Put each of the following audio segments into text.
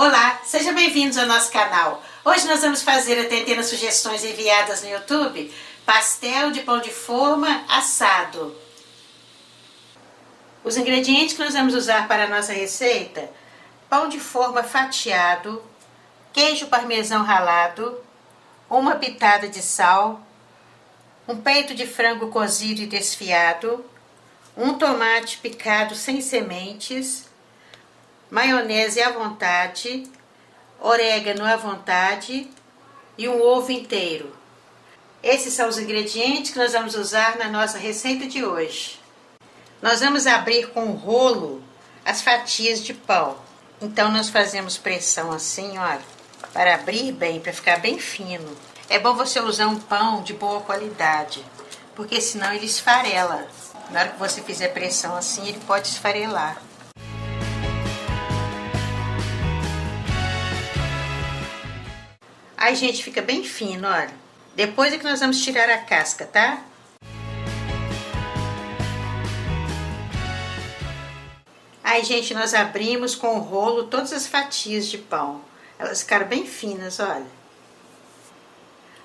Olá, sejam bem-vindos ao nosso canal. Hoje nós vamos fazer, atendendo as sugestões enviadas no YouTube, pastel de pão de forma assado. Os ingredientes que nós vamos usar para a nossa receita, pão de forma fatiado, queijo parmesão ralado, uma pitada de sal, um peito de frango cozido e desfiado, um tomate picado sem sementes, maionese à vontade, orégano à vontade e um ovo inteiro. Esses são os ingredientes que nós vamos usar na nossa receita de hoje. Nós vamos abrir com um rolo as fatias de pão. Então nós fazemos pressão assim, olha, para abrir bem, para ficar bem fino. É bom você usar um pão de boa qualidade, porque senão ele esfarela. Na hora que você fizer pressão assim, ele pode esfarelar. Aí, gente, fica bem fino, olha. Depois é que nós vamos tirar a casca, tá? Aí, gente, nós abrimos com o rolo todas as fatias de pão. Elas ficaram bem finas, olha.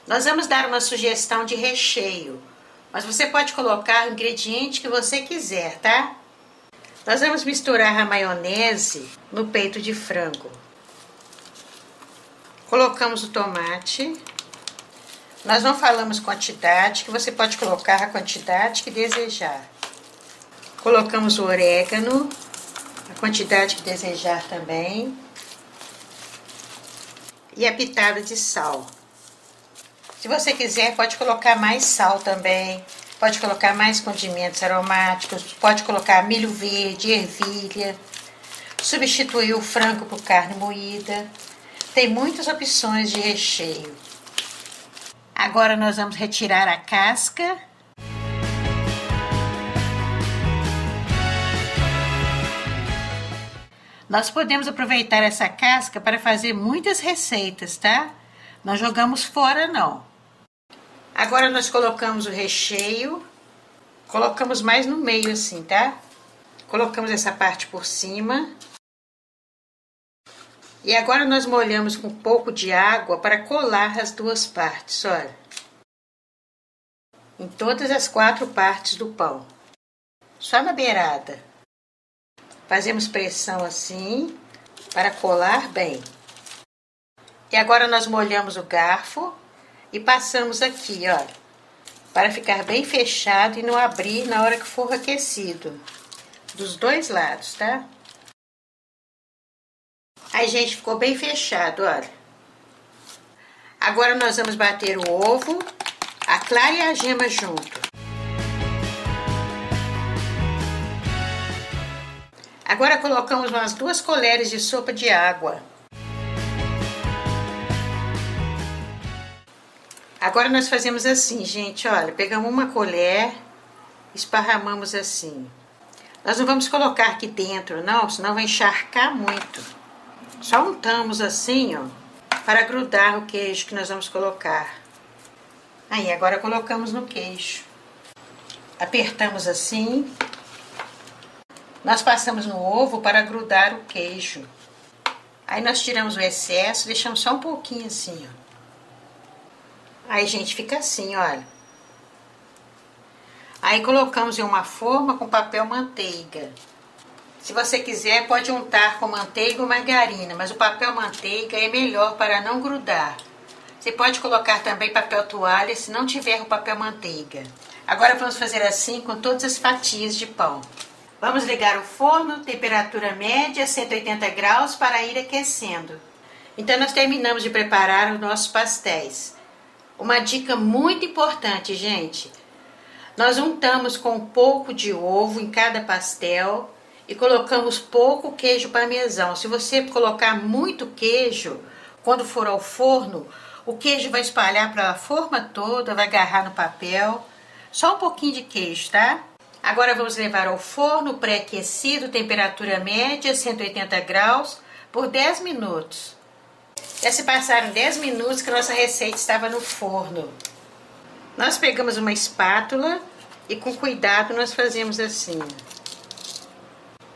Nós vamos dar uma sugestão de recheio, mas você pode colocar o ingrediente que você quiser, tá? Nós vamos misturar a maionese no peito de frango. Colocamos o tomate. Nós não falamos quantidade, que você pode colocar a quantidade que desejar. Colocamos o orégano, a quantidade que desejar também. E a pitada de sal. Se você quiser, pode colocar mais sal também. Pode colocar mais condimentos aromáticos. Pode colocar milho verde, ervilha. Substituir o frango por carne moída. Tem muitas opções de recheio. Agora nós vamos retirar a casca. Nós podemos aproveitar essa casca para fazer muitas receitas, tá? Não jogamos fora não. Agora nós colocamos o recheio. Colocamos mais no meio assim, tá? Colocamos essa parte por cima. E agora nós molhamos com um pouco de água para colar as duas partes, olha. Em todas as quatro partes do pão. Só na beirada. Fazemos pressão assim para colar bem. E agora nós molhamos o garfo e passamos aqui, olha, para ficar bem fechado e não abrir na hora que for aquecido. Dos dois lados, tá? Aí, gente, ficou bem fechado, olha. Agora nós vamos bater o ovo, a clara e a gema junto. Agora colocamos umas duas colheres de sopa de água. Agora nós fazemos assim, gente, olha, pegamos uma colher, esparramamos assim. Nós não vamos colocar aqui dentro, não, senão vai encharcar muito. Só untamos assim, ó, para grudar o queijo que nós vamos colocar. Aí, agora colocamos no queijo. Apertamos assim. Nós passamos no ovo para grudar o queijo. Aí nós tiramos o excesso, deixamos só um pouquinho assim, ó. Aí, gente, fica assim, olha. Aí colocamos em uma forma com papel manteiga. Se você quiser, pode untar com manteiga ou margarina, mas o papel manteiga é melhor para não grudar. Você pode colocar também papel toalha se não tiver o papel manteiga. Agora vamos fazer assim com todas as fatias de pão. Vamos ligar o forno, temperatura média, 180 graus, para ir aquecendo. Então nós terminamos de preparar os nossos pastéis. Uma dica muito importante, gente. Nós untamos com um pouco de ovo em cada pastel e colocamos pouco queijo parmesão. Se você colocar muito queijo, quando for ao forno, o queijo vai espalhar para a forma toda, vai agarrar no papel. Só um pouquinho de queijo, tá? Agora vamos levar ao forno pré-aquecido, temperatura média, 180 graus, por 10 minutos. Já se passaram 10 minutos que a nossa receita estava no forno. Nós pegamos uma espátula e com cuidado nós fazemos assim.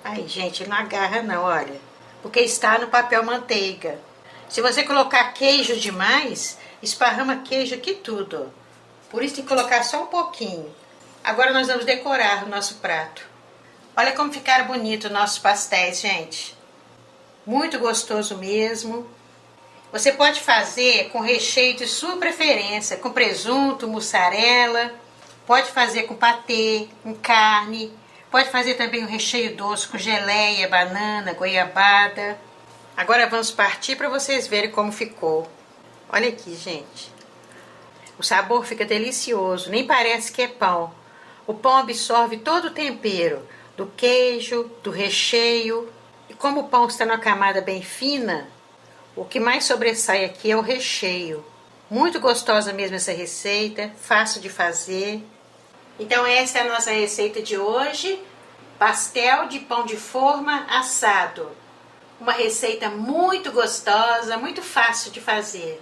Ai, gente, não agarra não, olha. porque está no papel manteiga. Se você colocar queijo demais, esparrama queijo aqui tudo. Por isso tem que colocar só um pouquinho. Agora nós vamos decorar o nosso prato. Olha como ficaram bonitos nossos pastéis, gente. Muito gostoso mesmo. Você pode fazer com recheio de sua preferência, com presunto, mussarela, pode fazer com patê, com carne, pode fazer também um recheio doce com geleia, banana, goiabada. Agora vamos partir para vocês verem como ficou. Olha aqui, gente. O sabor fica delicioso, nem parece que é pão. O pão absorve todo o tempero do queijo, do recheio. E como o pão está numa camada bem fina, o que mais sobressai aqui é o recheio. Muito gostosa mesmo essa receita, fácil de fazer. Então essa é a nossa receita de hoje, pastel de pão de forma assado. Uma receita muito gostosa, muito fácil de fazer.